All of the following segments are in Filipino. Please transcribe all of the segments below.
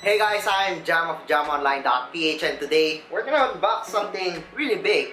Hey guys, I'm Jam of JamOnline.ph and today we're gonna unbox something really big.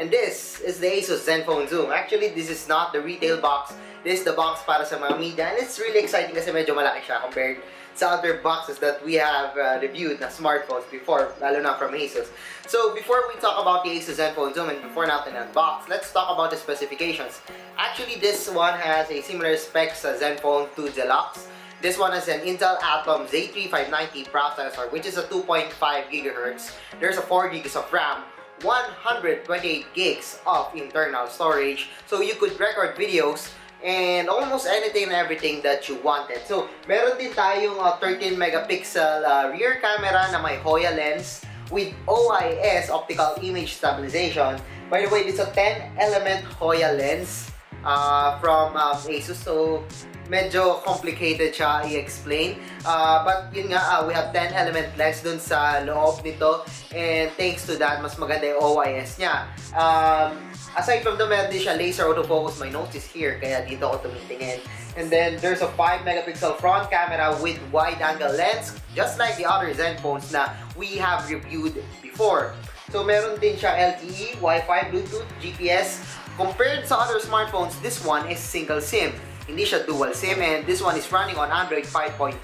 And this is the Asus Zenfone Zoom. Actually, this is not the retail box. This is the box para sa mga media. And it's really exciting kasi medyo malaki siya compared sa other boxes that we have uh, reviewed na smartphones before, lalo na from Asus. So, before we talk about the Asus Zenfone Zoom and before natin unbox, let's talk about the specifications. Actually, this one has a similar specs sa Zenfone 2 Deluxe. This one has an Intel Atom Z3590 processor, which is a 2.5 GHz. There's a 4 GB of RAM, 128 gigs of internal storage, so you could record videos and almost anything and everything that you wanted. So, meron din tayong uh, 13 megapixel uh, rear camera na may Hoya lens with OIS, optical image stabilization. By the way, it's a 10 element Hoya lens uh, from um, Asus. So, medyo complicated siya i-explain. Uh, but yun nga, uh, we have 10 element lens dun sa loob nito. And thanks to that, mas maganda yung OIS niya. Um, aside from the meron din siya laser autofocus. My notes is here, kaya dito ako tumitingin. And then, there's a 5 megapixel front camera with wide angle lens, just like the other Zenphones na we have reviewed before. So, meron din siya LTE, Wi-Fi, Bluetooth, GPS. Compared sa other smartphones, this one is single SIM. Hindi siya dual SIM and this one is running on Android 5.0.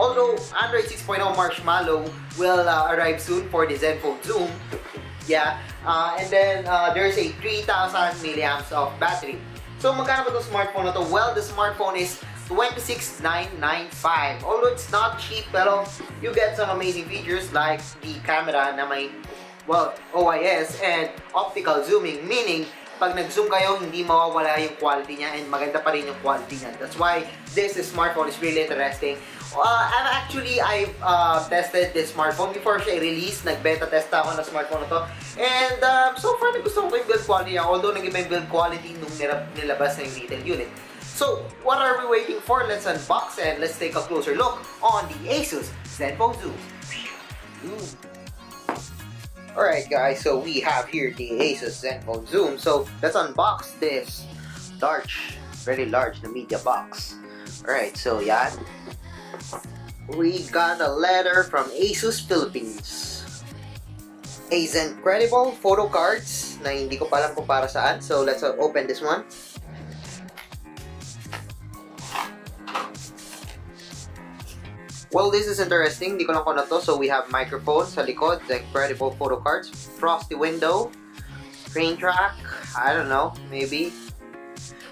Although Android 6.0 Marshmallow will uh, arrive soon for the Zenfone Zoom, yeah, uh, and then uh, there's a 3000 milliamps of battery. So magkano ba itong smartphone na to? Well, the smartphone is 26,995. Although it's not cheap, pero you get some amazing features like the camera na may, well, OIS and optical zooming, meaning pag nag-zoom kayo, hindi mawawala yung quality niya and maganda pa rin yung quality niya. That's why this smartphone is really interesting. Uh, and actually, I've uh, tested this smartphone before siya i-release. Nag-beta test ako ng smartphone na to. And um, so far, nagustuhan ko yung build quality niya. Although, nag-iba yung build quality nung nilabas na yung retail unit. So, what are we waiting for? Let's unbox and let's take a closer look on the Asus Zenfone Zoom. Ooh. Alright guys, so we have here the Asus Zenfone Zoom. So let's unbox this large, very large the media box. Alright, so yeah, we got a letter from Asus Philippines. A Zencredible photo cards na hindi ko pa alam kung para saan. So let's open this one. Well, this is interesting. Hindi ko lang ko to. So, we have microphone sa likod, the incredible photo cards, frosty window, train track, I don't know, maybe.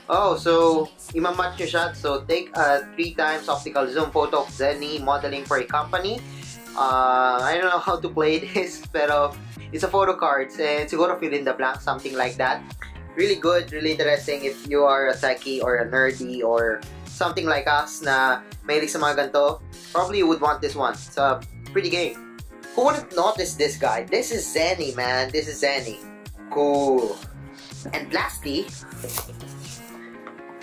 Oh, so, imamatch nyo siya. So, take a 3 times optical zoom photo of Zenny modeling for a company. Uh, I don't know how to play this, pero it's a photo cards and siguro fill in the blank, something like that. Really good, really interesting if you are a techie or a nerdy or something like us na mahilig sa mga ganito, probably you would want this one. It's a pretty game. Who wouldn't notice this guy? This is Zenny, man. This is Zenny. Cool. And lastly,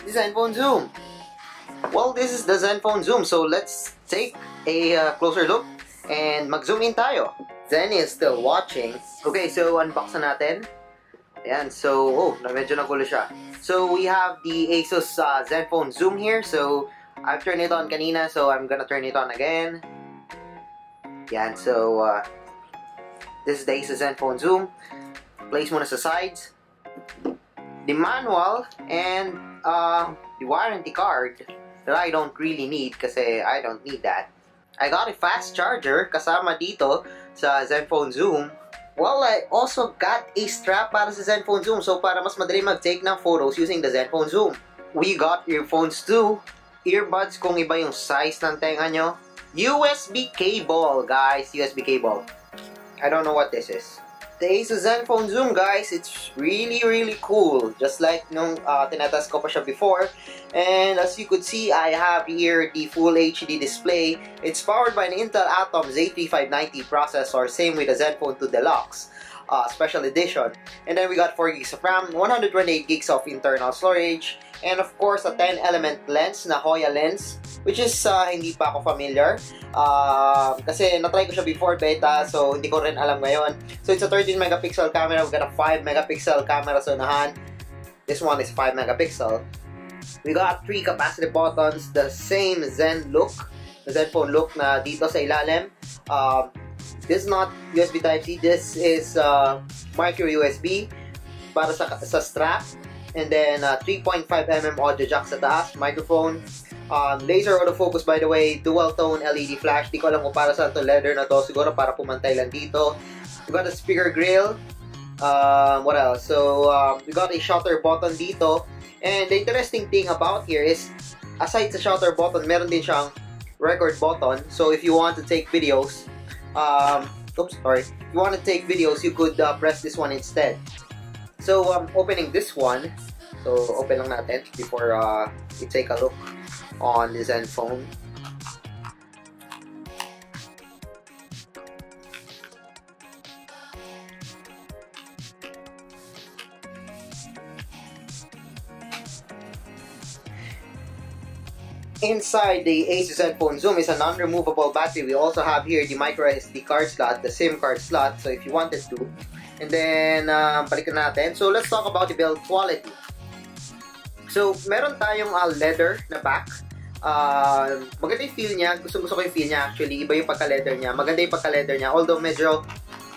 the Zenfone Zoom. Well, this is the Zenfone Zoom, so let's take a uh, closer look and mag-zoom in tayo. Zenny is still watching. Okay, so unbox na natin. Ayan, so, oh, na medyo nagulo siya. So, we have the Asus uh, Zenfone Zoom here. So, I've turned it on kanina, so I'm gonna turn it on again. Yan, so, uh, this is the Asus Zenfone Zoom. Place muna sa sides. The manual and uh, the warranty card that I don't really need kasi I don't need that. I got a fast charger kasama dito sa Zenfone Zoom. Well, I also got a strap para sa Zenfone Zoom so para mas madali mag-take ng photos using the Zenfone Zoom. We got earphones too earbuds kung iba yung size ng tenga nyo. USB cable, guys. USB cable. I don't know what this is. The Asus Zenfone Zoom, guys, it's really, really cool. Just like nung uh, tinatest ko pa siya before. And as you could see, I have here the full HD display. It's powered by an Intel Atom Z3590 processor, same with the Zenfone 2 Deluxe. Uh, special edition. And then we got 4 gigs of RAM, 128 gigs of internal storage, And of course, a 10-element lens na Hoya lens, which is uh, hindi pa ako familiar. Uh, kasi na-try ko siya before beta, so hindi ko rin alam ngayon. So it's a 13 megapixel camera. We've got a 5 megapixel camera sa unahan. This one is 5 megapixel. We got three capacitive buttons, the same Zen look. Zenfone look na dito sa ilalim. Um, this is not USB Type-C. This is uh, micro USB para sa, sa strap. And then uh, 3.5mm audio jack sa taas, microphone. Um, laser autofocus by the way, dual tone LED flash. Di ko alam kung para saan to leather na to. Siguro para pumantay lang dito. We got a speaker grill. Um, what else? So, um, we got a shutter button dito. And the interesting thing about here is, aside sa shutter button, meron din siyang record button. So, if you want to take videos, um, oops, sorry. If you want to take videos, you could uh, press this one instead. So, I'm um, opening this one. So, open lang natin before uh, we take a look on the Zenfone. Inside the Asus Zenfone Zoom is a non-removable battery. We also have here the micro SD card slot, the SIM card slot. So if you wanted to, And then, um, balikan natin. So, let's talk about the build quality. So, meron tayong uh, leather na back. Uh, maganda yung feel niya. Gusto, gusto ko yung feel niya actually. Iba yung pagka-leather niya. Maganda yung pagka-leather niya. Although medyo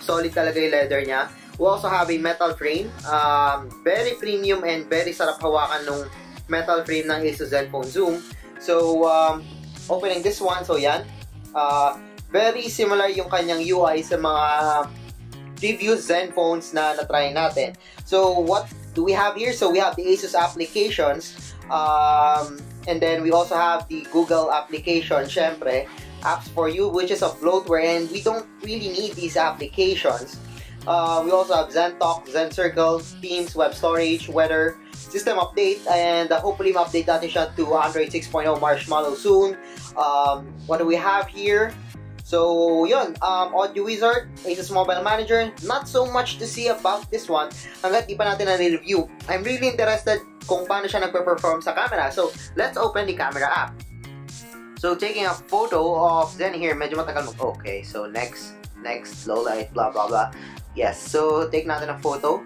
solid talaga yung leather niya. We also have a metal frame. Um, very premium and very sarap hawakan nung metal frame ng Asus Zenfone Zoom. So, um, opening this one. So, yan. Uh, very similar yung kanyang UI sa mga previous Zenphones na na-try natin. So, what do we have here? So, we have the Asus applications. Um, and then, we also have the Google application, syempre. Apps for You, which is a bloatware. And we don't really need these applications. Uh, we also have ZenTalk, ZenCircle, Teams, Web Storage, Weather, System Update, and uh, hopefully ma-update siya to Android 6.0 Marshmallow soon. Um, what do we have here? So, yun, um, Audio Wizard, Asus Mobile Manager, not so much to see about this one hanggat di pa natin na-review. I'm really interested kung paano siya nagpe-perform sa camera. So, let's open the camera app. So, taking a photo of Zen here, medyo matagal mag... Okay, so next, next, low light, blah, blah, blah. Yes, so take natin a photo.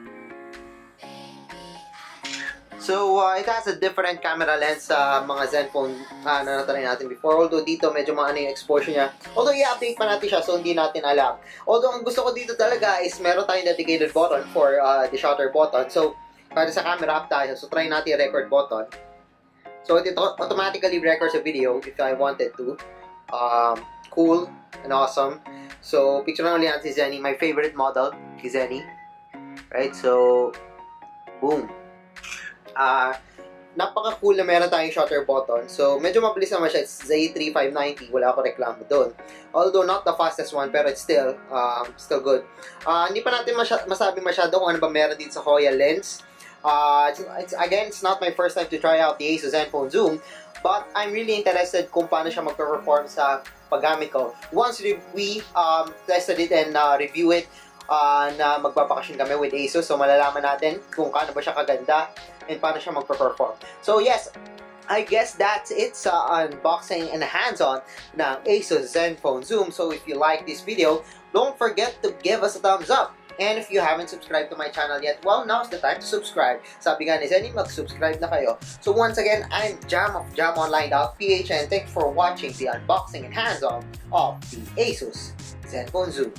So, uh, it has a different camera lens sa mga Zenfone uh, na natry natin before. Although dito, medyo maano yung exposure niya. Although, i-update pa natin siya, so hindi natin alam. Although, ang gusto ko dito talaga is meron tayong dedicated button for uh, the shutter button. So, para sa camera app tayo, so try natin yung record button. So, it automatically records a video if I wanted to. Um, cool and awesome. So, picture lang ulit si Zenny. My favorite model, si Zenny. Right? So, boom uh, napaka-cool na meron tayong shutter button. So, medyo mabilis naman siya. It's Z3590. Wala ako reklamo doon. Although, not the fastest one, pero it's still, um, still good. Uh, hindi pa natin masya masabi masyado kung ano ba meron dito sa Hoya lens. Uh, it's, it's, again, it's not my first time to try out the Asus Zenfone Zoom, but I'm really interested kung paano siya magpe-perform sa paggamit ko. Once we um, tested it and uh, review it, uh, na magbabakasyon kami with Asus, so malalaman natin kung paano ba siya kaganda, and paano siya magpa-perform. So yes, I guess that's it sa unboxing and hands-on ng Asus Zenfone Zoom. So if you like this video, don't forget to give us a thumbs up. And if you haven't subscribed to my channel yet, well, now's the time to subscribe. Sabi nga ni Zenny, mag-subscribe na kayo. So once again, I'm Jam of JamOnline.ph and thank for watching the unboxing and hands-on of the Asus Zenfone Zoom.